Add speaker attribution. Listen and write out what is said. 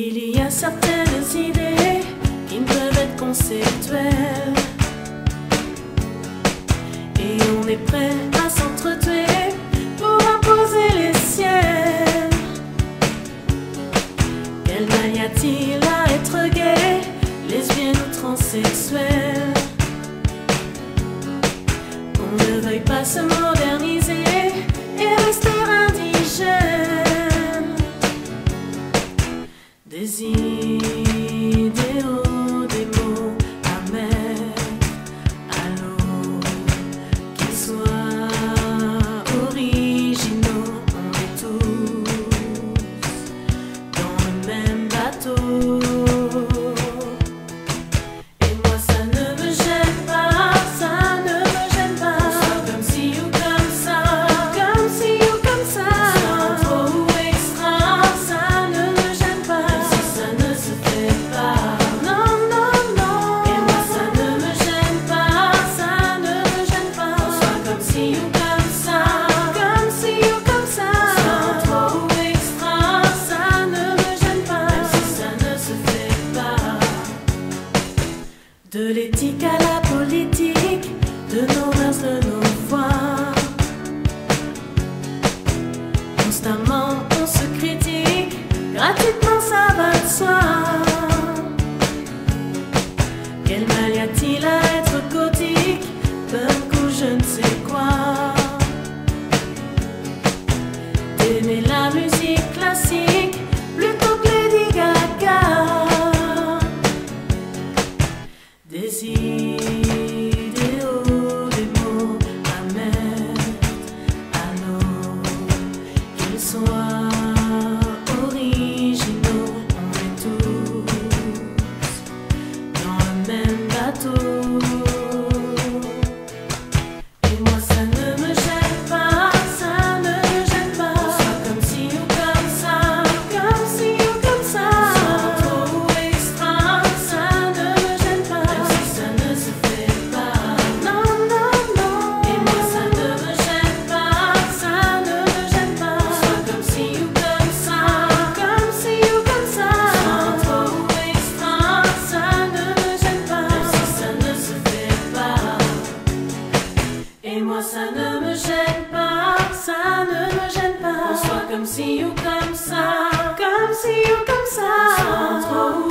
Speaker 1: Il y a certaines idées qui ne peuvent être conceptuelles. Et on est prêt à s'entretuer pour imposer les siennes. Quel mal y a-t-il à être gay, lesbienne ou transsexuelle? On ne veuille pas se moderniser De l'éthique à la politique, de nos races, de nos voix. Constamment on se critique, gratuitement ça va de soi. Come see you come see you come see you come see you.